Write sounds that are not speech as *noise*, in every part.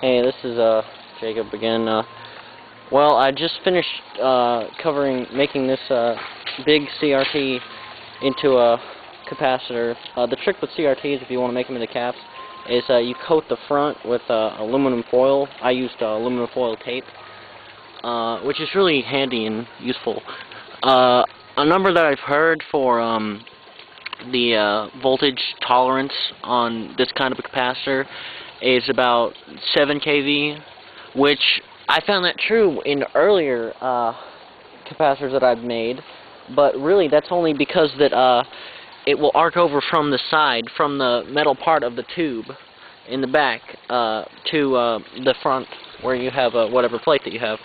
Hey, this is uh Jacob again. Uh, well, I just finished uh, covering making this uh, big CRT into a capacitor. Uh, the trick with CRTs, if you want to make them into caps, is uh, you coat the front with uh, aluminum foil. I used aluminum foil tape, uh, which is really handy and useful. Uh, a number that I've heard for um, the uh, voltage tolerance on this kind of a capacitor is about 7 kV, which I found that true in earlier uh, capacitors that I've made, but really that's only because that uh, it will arc over from the side, from the metal part of the tube in the back uh, to uh, the front where you have uh, whatever plate that you have.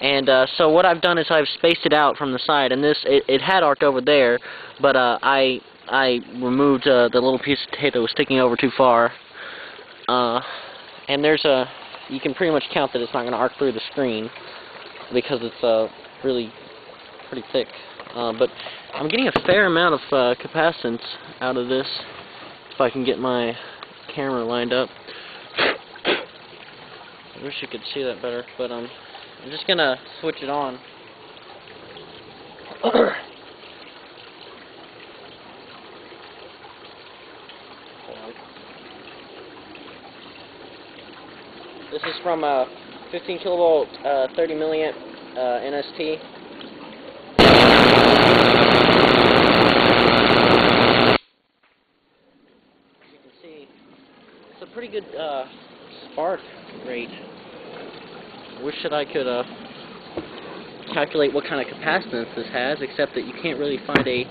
And uh, so what I've done is I've spaced it out from the side, and this it, it had arced over there, but uh, I I removed uh, the little piece of tape that was sticking over too far. Uh, and there's a you can pretty much count that it's not going to arc through the screen because it's uh, really pretty thick. Uh, but I'm getting a fair amount of uh, capacitance out of this if I can get my camera lined up. I wish you could see that better, but um, I'm just going to switch it on. *coughs* This is from a 15 kilovolt, uh, 30 milliamp uh, NST. As you can see, it's a pretty good uh, spark rate. Wish that I could uh, calculate what kind of capacitance this has, except that you can't really find a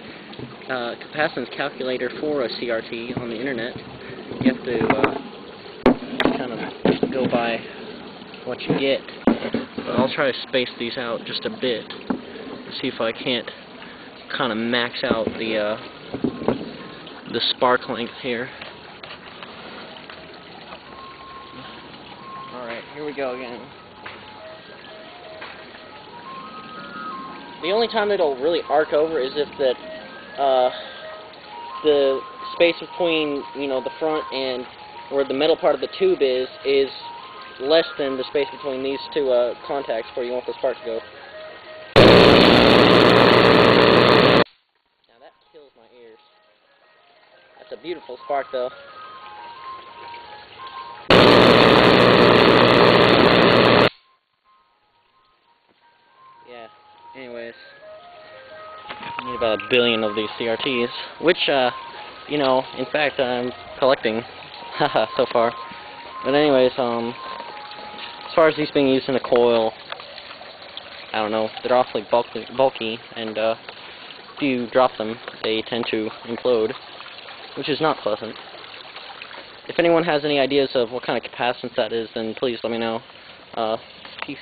uh, capacitance calculator for a CRT on the internet. You have to uh, go by what you get. But I'll try to space these out just a bit. See if I can't kind of max out the uh, the spark length here. Alright, here we go again. The only time it'll really arc over is if that uh, the space between you know the front and where the metal part of the tube is is less than the space between these two uh, contacts where you want this spark to go. Now that kills my ears. That's a beautiful spark though. Yeah, anyways. I need about a billion of these CRTs, which, uh, you know, in fact, I'm collecting *laughs* so far. But anyways, um, as far as these being used in a coil, I don't know, they're awfully bulky, bulky and uh, if you drop them, they tend to implode, which is not pleasant. If anyone has any ideas of what kind of capacitance that is, then please let me know. Uh, peace.